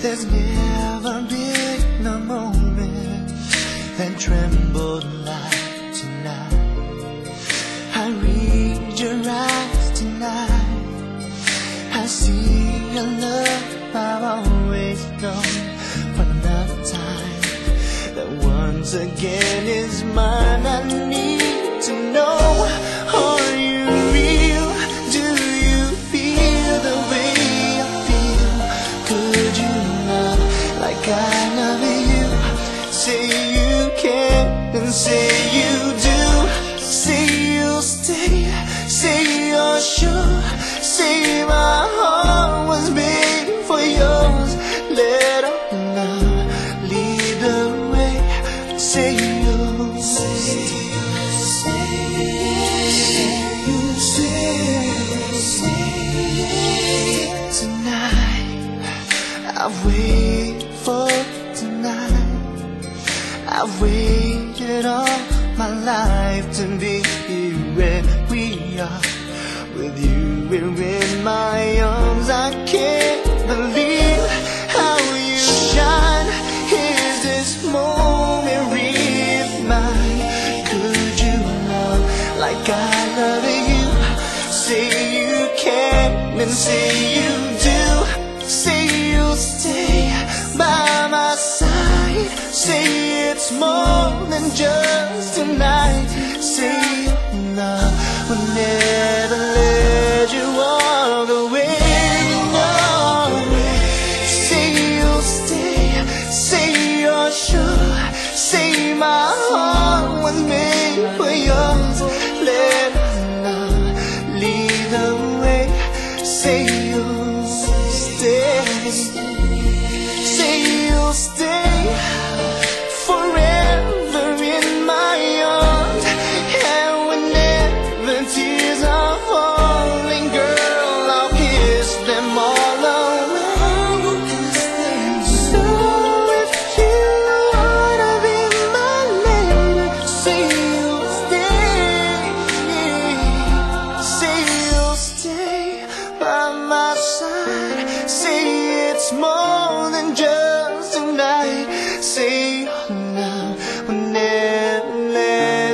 There's never been a moment that trembled like tonight. I read your eyes tonight. I see your love I've always known for enough time. That once again is mine. I need to know. I love you? Say you can and say you do. Say you'll stay. Say you're sure. Say my heart was made for yours. Let on love lead the way. Say you'll stay. Tonight, I've waited I've waited all my life to be here where we are. With you here in my arms, I can't believe how you shine. Is this moment really mine? Could you love like I love you? Say you can and say you than just tonight. night. Say love will never let you walk away. No. Say you'll stay. Say you're sure. Say my heart was made for yours. Let love lead the way. Say you'll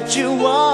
let you walk